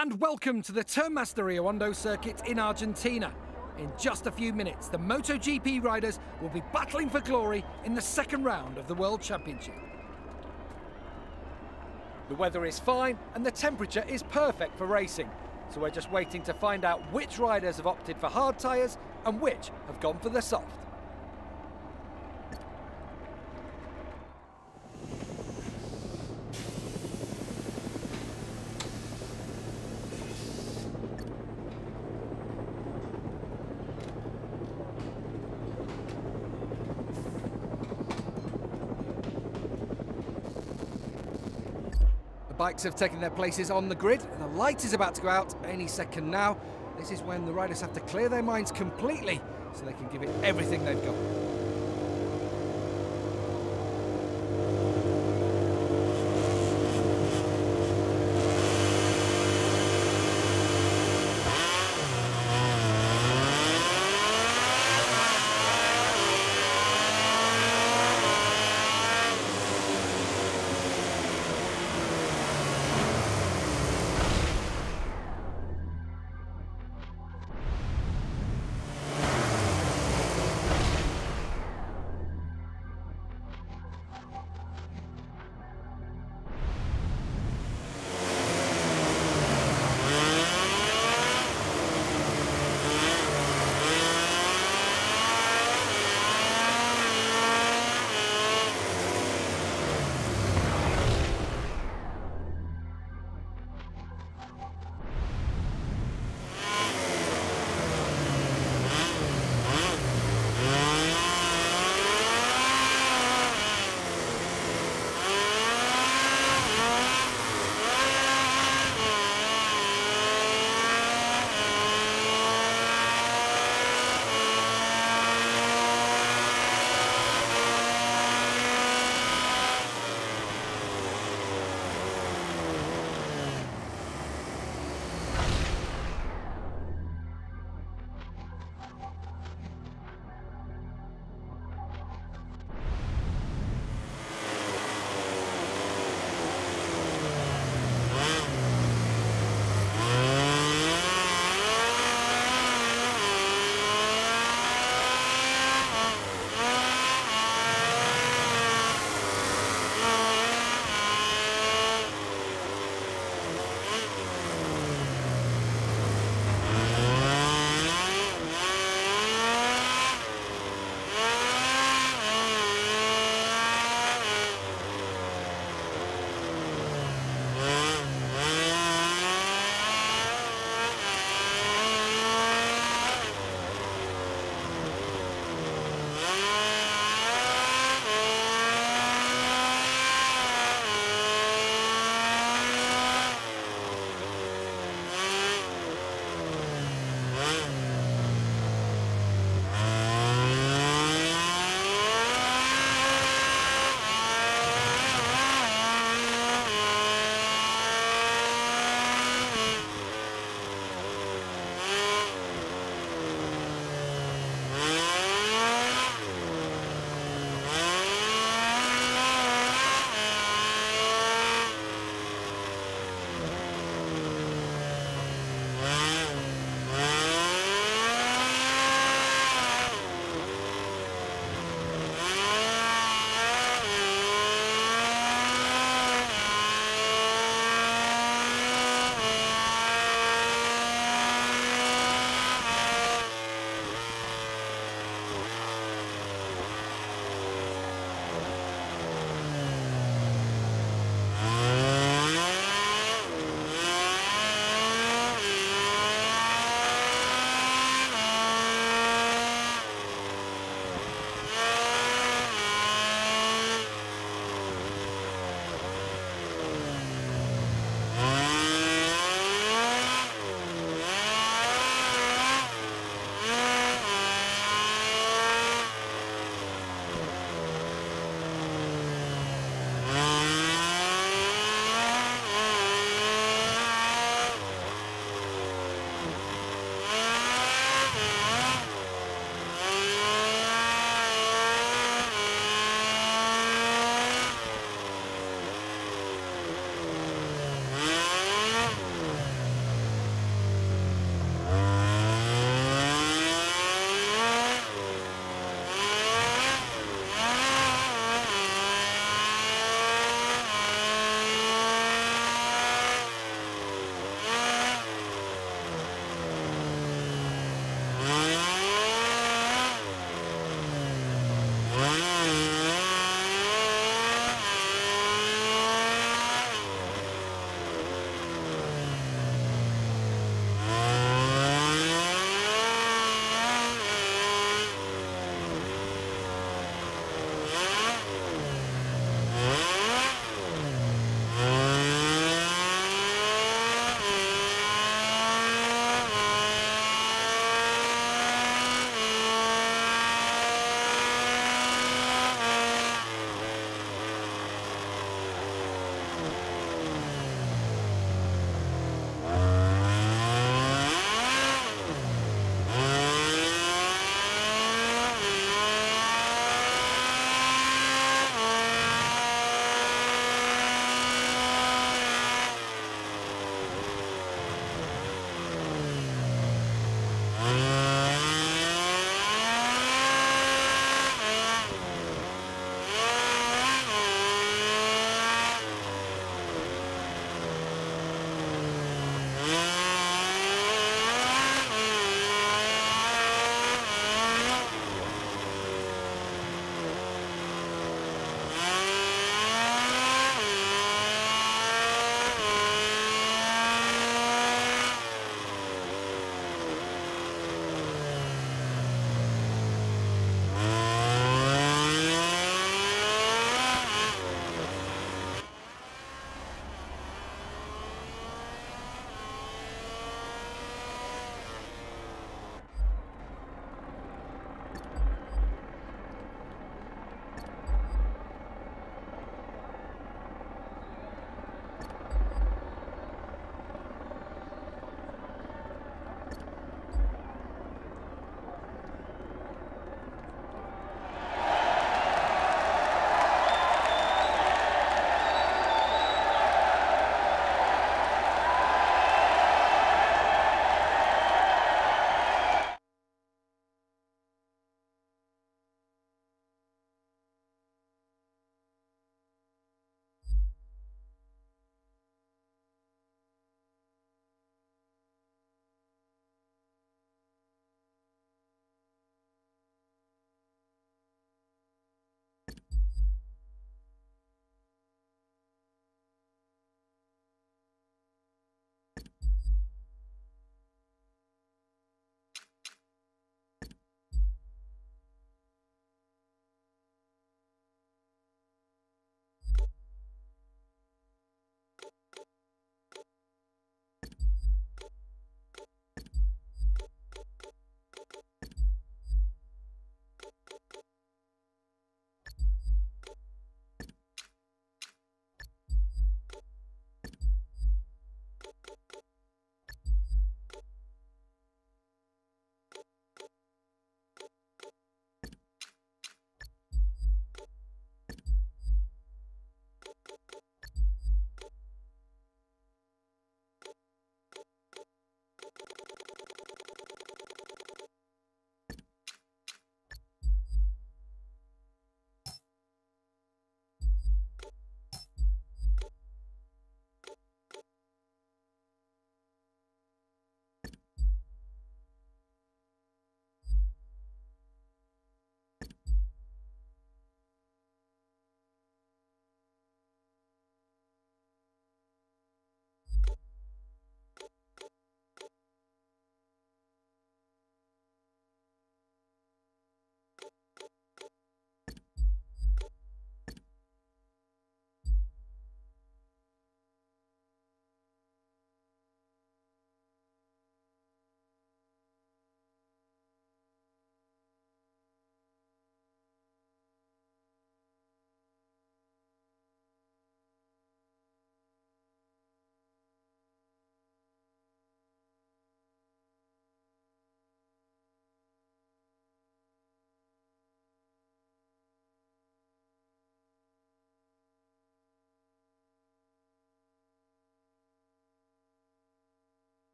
And welcome to the Termas de Rio Hondo circuit in Argentina. In just a few minutes, the MotoGP riders will be battling for glory in the second round of the World Championship. The weather is fine and the temperature is perfect for racing, so we're just waiting to find out which riders have opted for hard tyres and which have gone for the soft. Bikes have taken their places on the grid. The light is about to go out any second now. This is when the riders have to clear their minds completely so they can give it everything they've got.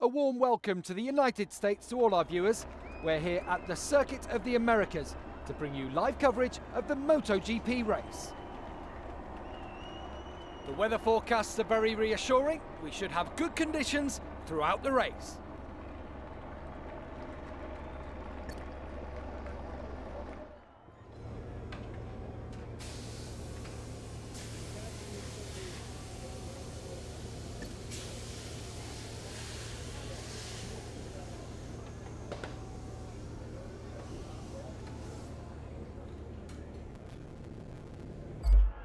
A warm welcome to the United States to all our viewers. We're here at the Circuit of the Americas to bring you live coverage of the MotoGP race. The weather forecasts are very reassuring. We should have good conditions throughout the race.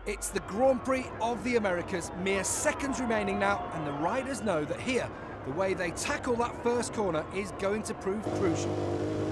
It's the Grand Prix of the Americas, mere seconds remaining now, and the riders know that here, the way they tackle that first corner is going to prove crucial.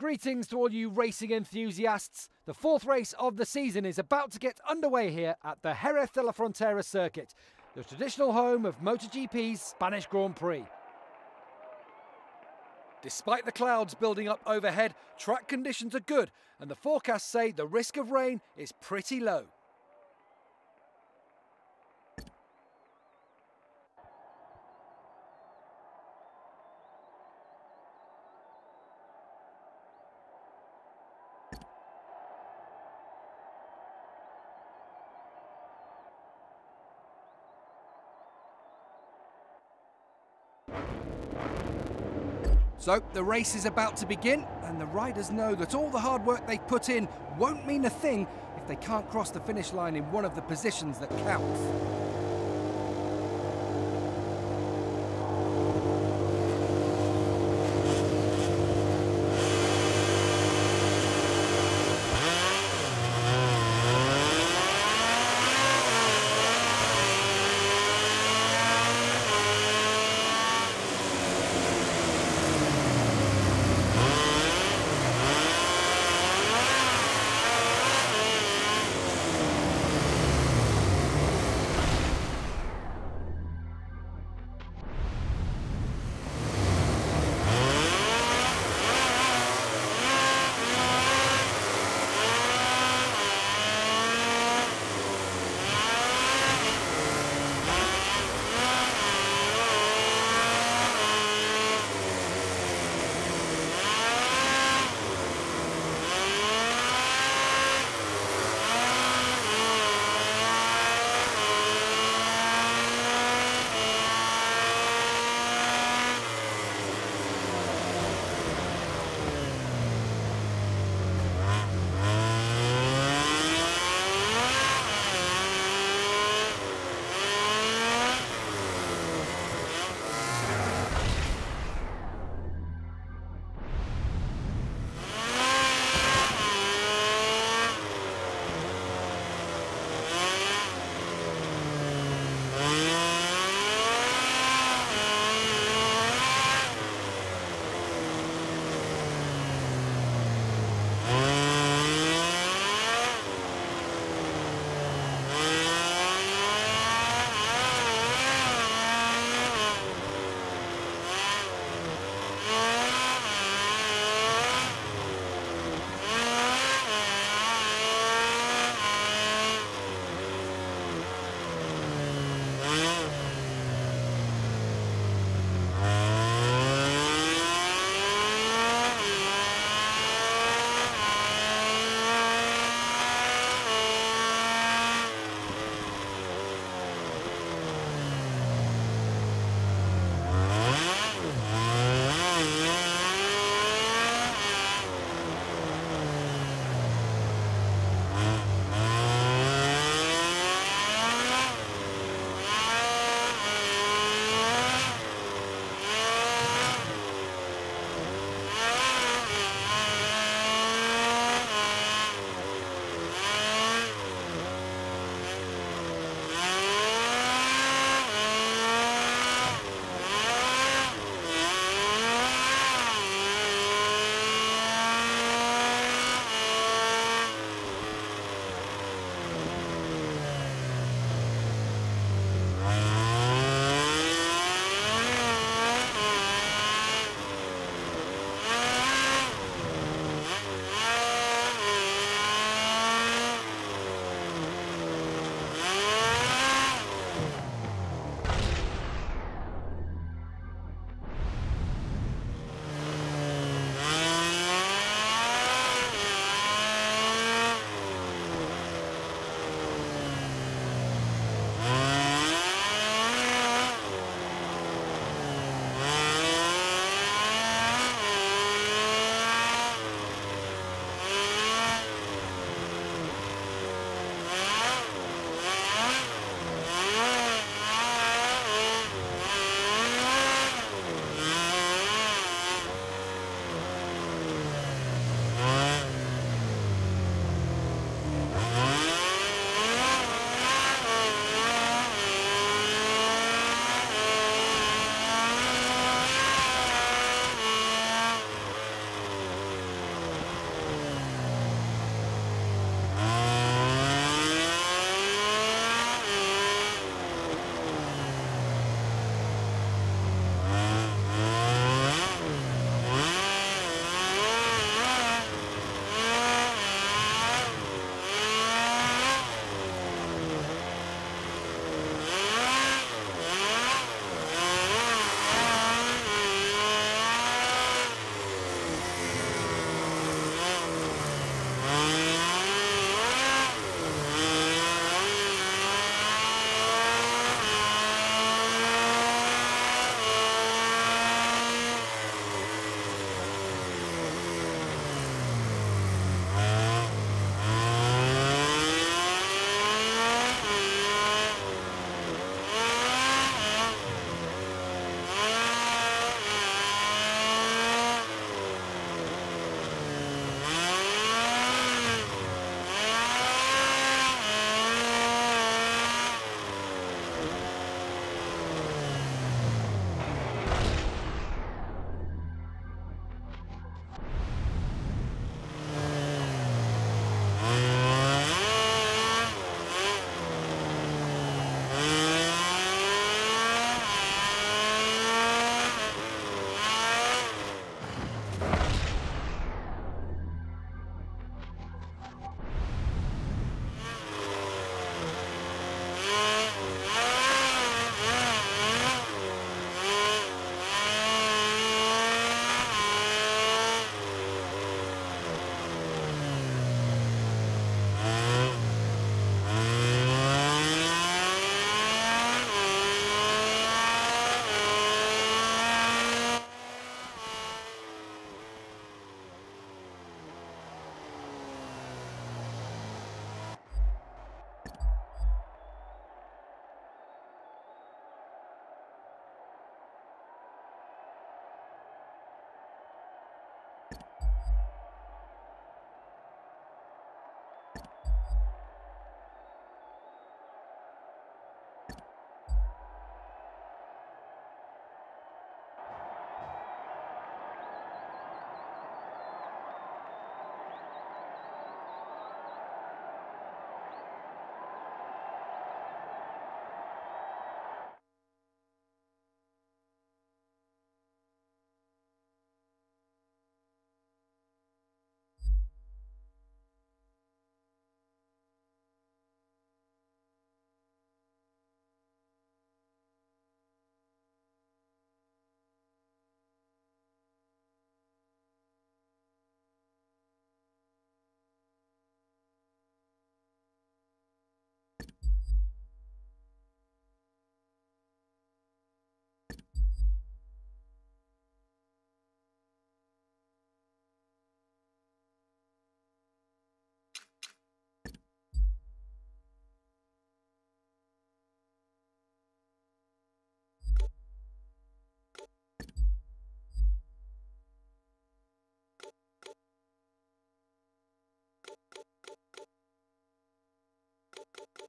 Greetings to all you racing enthusiasts. The fourth race of the season is about to get underway here at the Jerez de la Frontera circuit, the traditional home of MotoGP's Spanish Grand Prix. Despite the clouds building up overhead, track conditions are good and the forecasts say the risk of rain is pretty low. So the race is about to begin, and the riders know that all the hard work they've put in won't mean a thing if they can't cross the finish line in one of the positions that counts.